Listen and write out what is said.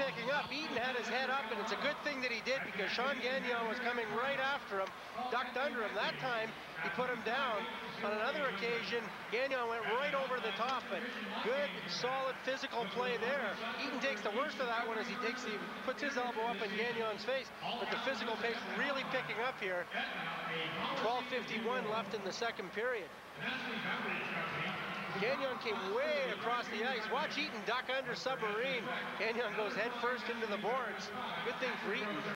picking up. Eaton had his head up, and it's a good thing that he did because Sean Gagnon was coming right after him, ducked under him. That time, he put him down. On another occasion, Gagnon went right over the top, but good, solid physical play there. Eaton takes the worst of that one as he takes the, puts his elbow up in Gagnon's face, but the physical pace really picking up here. 12.51 left in the second period. Gagnon came way across the ice. Watch Eaton duck under submarine. Gagnon goes head first into the boards. Good thing for Eaton.